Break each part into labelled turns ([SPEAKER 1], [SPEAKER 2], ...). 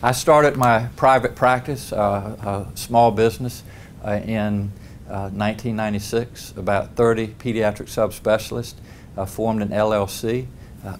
[SPEAKER 1] I started my private practice, uh, a small business, uh, in 1996. About 30 pediatric subspecialists formed an LLC.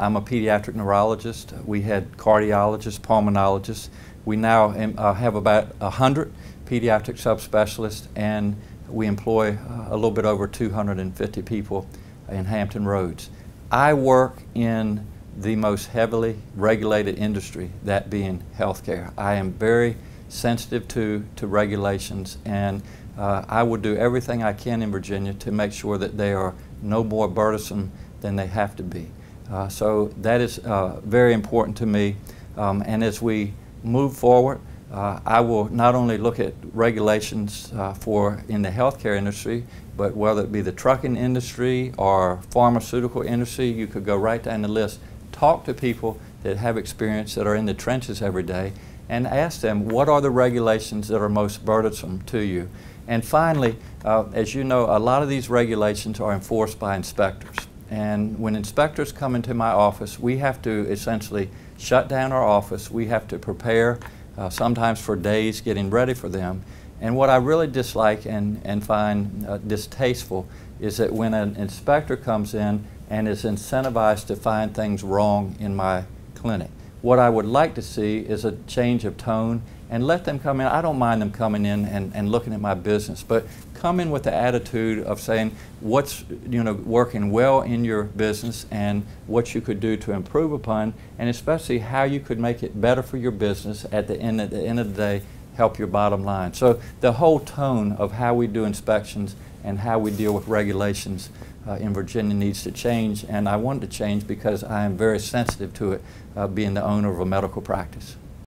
[SPEAKER 1] I'm a pediatric neurologist. We had cardiologists, pulmonologists. We now have about 100 pediatric subspecialists and we employ uh, a little bit over 250 people in Hampton Roads. I work in the most heavily regulated industry, that being healthcare. I am very sensitive to, to regulations and uh, I will do everything I can in Virginia to make sure that they are no more burdensome than they have to be. Uh, so that is uh, very important to me. Um, and as we move forward, uh, I will not only look at regulations uh, for in the healthcare industry, but whether it be the trucking industry or pharmaceutical industry, you could go right down the list. Talk to people that have experience that are in the trenches every day and ask them what are the regulations that are most burdensome to you. And finally, uh, as you know, a lot of these regulations are enforced by inspectors. And when inspectors come into my office, we have to essentially shut down our office. We have to prepare uh, sometimes for days getting ready for them. And what I really dislike and, and find uh, distasteful is that when an inspector comes in and is incentivized to find things wrong in my clinic. What I would like to see is a change of tone and let them come in. I don't mind them coming in and, and looking at my business, but come in with the attitude of saying what's you know working well in your business and what you could do to improve upon, and especially how you could make it better for your business at the end at the end of the day, help your bottom line. So the whole tone of how we do inspections and how we deal with regulations uh, in Virginia needs to change, and I want to change because I am very sensitive to it, uh, being the owner of a medical practice.